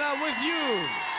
Ghana with you.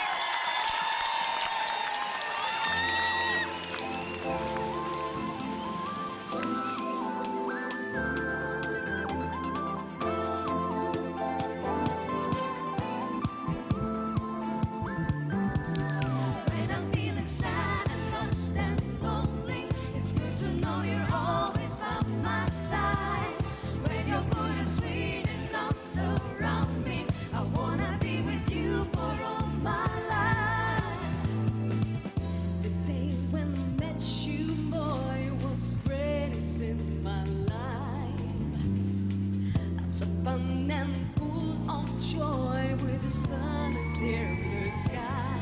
joy with the sun and clear blue sky.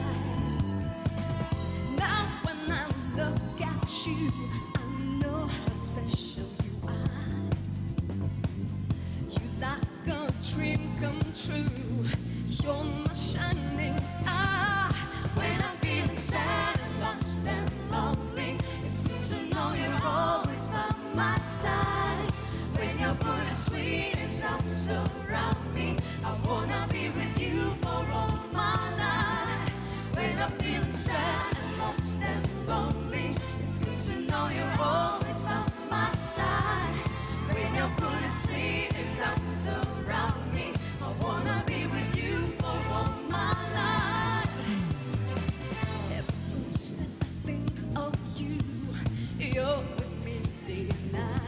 Now when I look at you, I know how special you are. You're like a dream come true. You're my shining star. When I'm feeling sad and lost and lonely, it's good to know you're always by my side. When your good and sweet is arms around me. Late night.